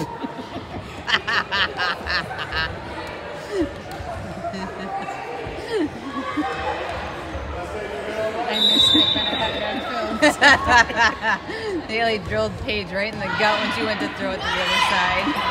I missed it when I had it on film. Haley drilled Paige right in the gut when she went to throw it to the other side.